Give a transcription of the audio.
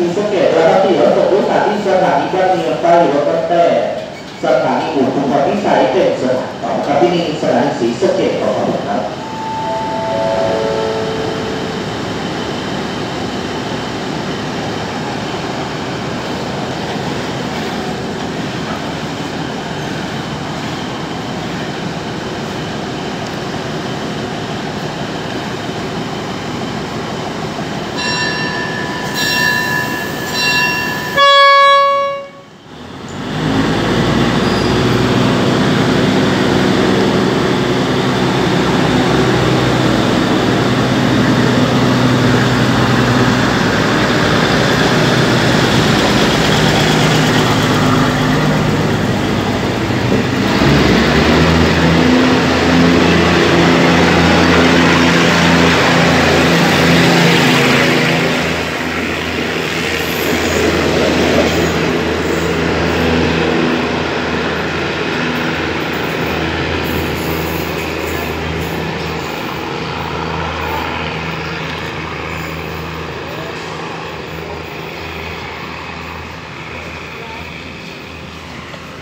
ศรีสะเกตแล้ที่รับส่งผู้โดสารที่สถานีบ้านเมืองใต้หรือว่าตั้งแต่สถานีอุทุมพรพิสัยเป็นสถานต่อครับที่นี่สถานีศรีสะเกตขอครับ